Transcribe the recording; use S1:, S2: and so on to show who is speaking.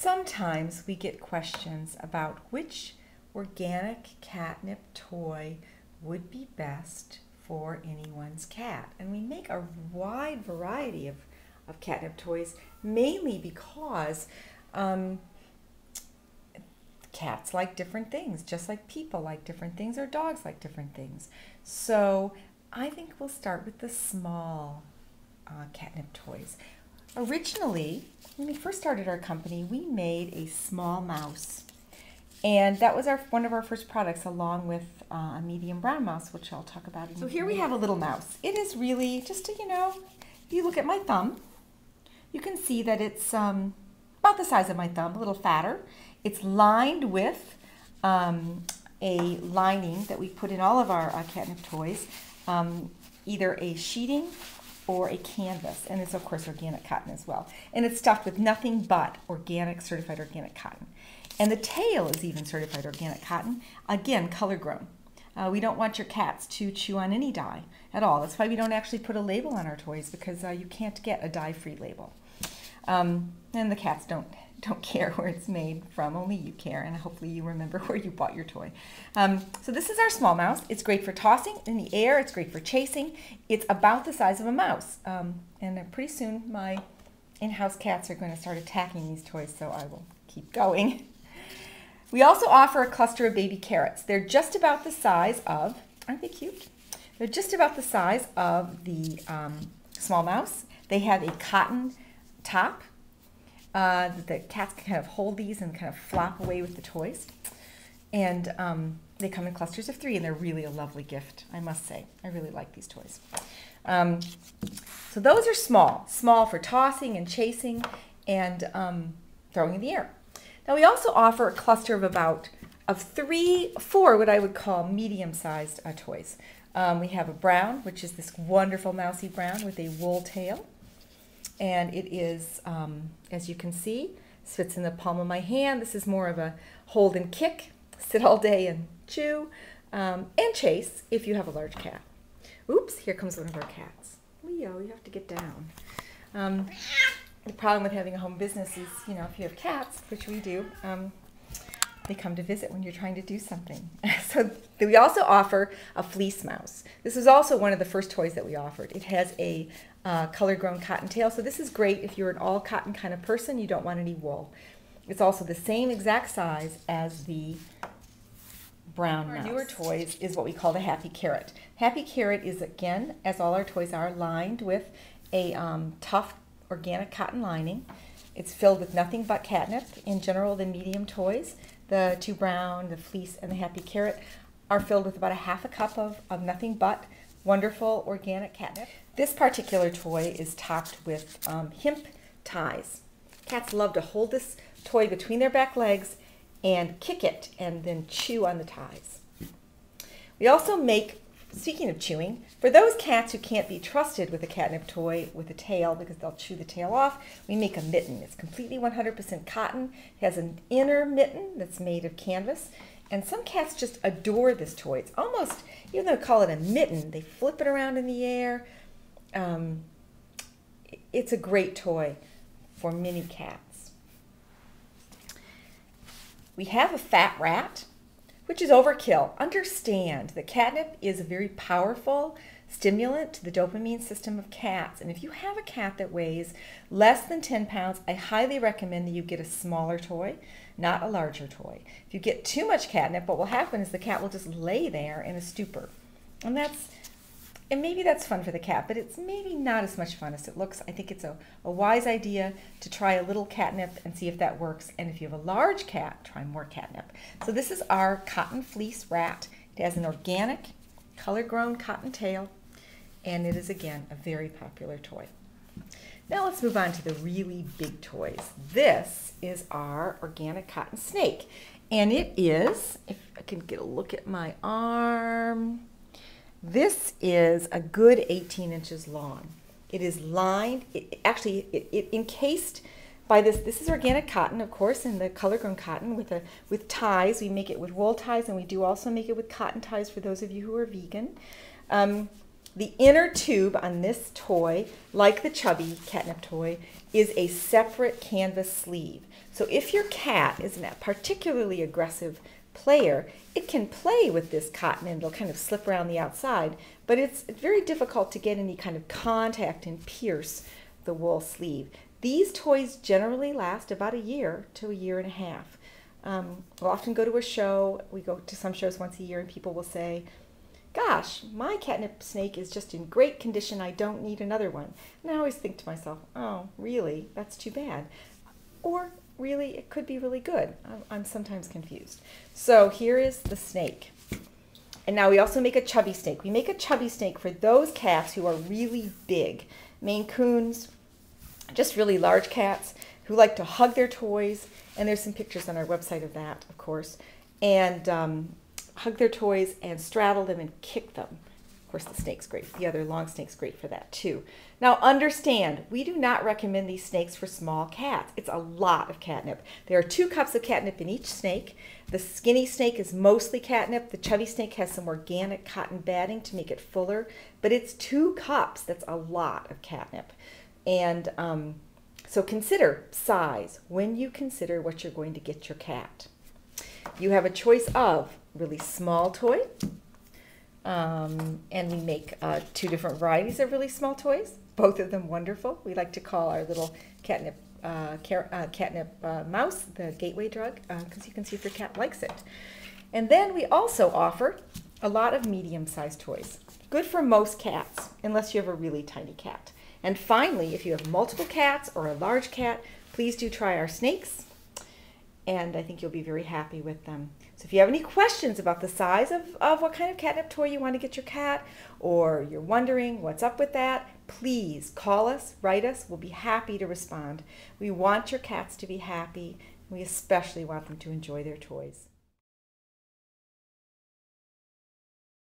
S1: Sometimes we get questions about which organic catnip toy would be best for anyone's cat. And we make a wide variety of, of catnip toys mainly because um, cats like different things, just like people like different things or dogs like different things. So I think we'll start with the small uh, catnip toys. Originally, when we first started our company, we made a small mouse. And that was our one of our first products, along with uh, a medium brown mouse, which I'll talk about. so here we have a little mouse. It is really just to, you know, if you look at my thumb, you can see that it's um, about the size of my thumb, a little fatter. It's lined with um, a lining that we put in all of our uh, catnip toys, um, either a sheeting or a canvas, and it's of course organic cotton as well. And it's stuffed with nothing but organic, certified organic cotton. And the tail is even certified organic cotton, again, color grown. Uh, we don't want your cats to chew on any dye at all. That's why we don't actually put a label on our toys because uh, you can't get a dye-free label. Um, and the cats don't don't care where it's made from, only you care, and hopefully you remember where you bought your toy. Um, so this is our small mouse. It's great for tossing in the air, it's great for chasing. It's about the size of a mouse, um, and pretty soon my in-house cats are going to start attacking these toys, so I will keep going. We also offer a cluster of baby carrots. They're just about the size of, aren't they cute? They're just about the size of the um, small mouse. They have a cotton top uh, the cats can kind of hold these and kind of flop away with the toys. And um, they come in clusters of three, and they're really a lovely gift, I must say. I really like these toys. Um, so those are small, small for tossing and chasing and um, throwing in the air. Now we also offer a cluster of about of three, four, what I would call medium-sized uh, toys. Um, we have a brown, which is this wonderful mousy brown with a wool tail and it is, um, as you can see, fits in the palm of my hand. This is more of a hold and kick, sit all day and chew, um, and chase if you have a large cat. Oops, here comes one of our cats. Leo, you have to get down. Um, the problem with having a home business is, you know, if you have cats, which we do, um, they come to visit when you're trying to do something. so we also offer a fleece mouse. This is also one of the first toys that we offered. It has a uh, color grown cottontail. So this is great if you're an all cotton kind of person, you don't want any wool. It's also the same exact size as the brown Our newer toys is what we call the Happy Carrot. Happy Carrot is, again, as all our toys are, lined with a um, tough organic cotton lining. It's filled with nothing but catnip. In general, the medium toys, the two brown, the fleece, and the Happy Carrot, are filled with about a half a cup of, of nothing but wonderful organic catnip. This particular toy is topped with um, hemp ties. Cats love to hold this toy between their back legs and kick it and then chew on the ties. We also make, speaking of chewing, for those cats who can't be trusted with a catnip toy with a tail because they'll chew the tail off, we make a mitten. It's completely 100% cotton. It has an inner mitten that's made of canvas. And some cats just adore this toy. It's almost, even though they call it a mitten, they flip it around in the air um, it's a great toy for many cats. We have a fat rat, which is overkill. Understand that catnip is a very powerful stimulant to the dopamine system of cats. And if you have a cat that weighs less than 10 pounds, I highly recommend that you get a smaller toy, not a larger toy. If you get too much catnip, what will happen is the cat will just lay there in a stupor. And that's and maybe that's fun for the cat, but it's maybe not as much fun as it looks. I think it's a, a wise idea to try a little catnip and see if that works. And if you have a large cat, try more catnip. So this is our cotton fleece rat. It has an organic, color-grown cotton tail, and it is, again, a very popular toy. Now let's move on to the really big toys. This is our organic cotton snake. And it is, if I can get a look at my arm, this is a good 18 inches long. It is lined, it, actually it, it, encased by this, this is organic cotton, of course, and the color grown cotton with, a, with ties. We make it with wool ties and we do also make it with cotton ties for those of you who are vegan. Um, The inner tube on this toy, like the chubby catnip toy, is a separate canvas sleeve. So if your cat is a particularly aggressive player, it can play with this cotton and it'll kind of slip around the outside, but it's very difficult to get any kind of contact and pierce the wool sleeve. These toys generally last about a year to a year and a half. Um, we'll often go to a show. We go to some shows once a year, and people will say, Gosh, my catnip snake is just in great condition. I don't need another one. And I always think to myself, Oh, really? That's too bad. Or really, it could be really good. I'm, I'm sometimes confused. So here is the snake. And now we also make a chubby snake. We make a chubby snake for those cats who are really big. Maine Coons, just really large cats who like to hug their toys. And there's some pictures on our website of that, of course. And um, hug their toys and straddle them and kick them. Of course, the snake's great. The other long snake's great for that too. Now, understand, we do not recommend these snakes for small cats. It's a lot of catnip. There are two cups of catnip in each snake. The skinny snake is mostly catnip. The chubby snake has some organic cotton batting to make it fuller, but it's two cups. That's a lot of catnip. And um, so consider size when you consider what you're going to get your cat. You have a choice of really small toy, um, and we make uh, two different varieties of really small toys, both of them wonderful. We like to call our little catnip uh, uh, catnip uh, mouse the gateway drug because uh, you can see if your cat likes it. And then we also offer a lot of medium-sized toys, good for most cats, unless you have a really tiny cat. And finally, if you have multiple cats or a large cat, please do try our snakes. And I think you'll be very happy with them. So if you have any questions about the size of, of what kind of catnip toy you want to get your cat, or you're wondering what's up with that, please call us, write us. We'll be happy to respond. We want your cats to be happy. We especially want them to enjoy their toys.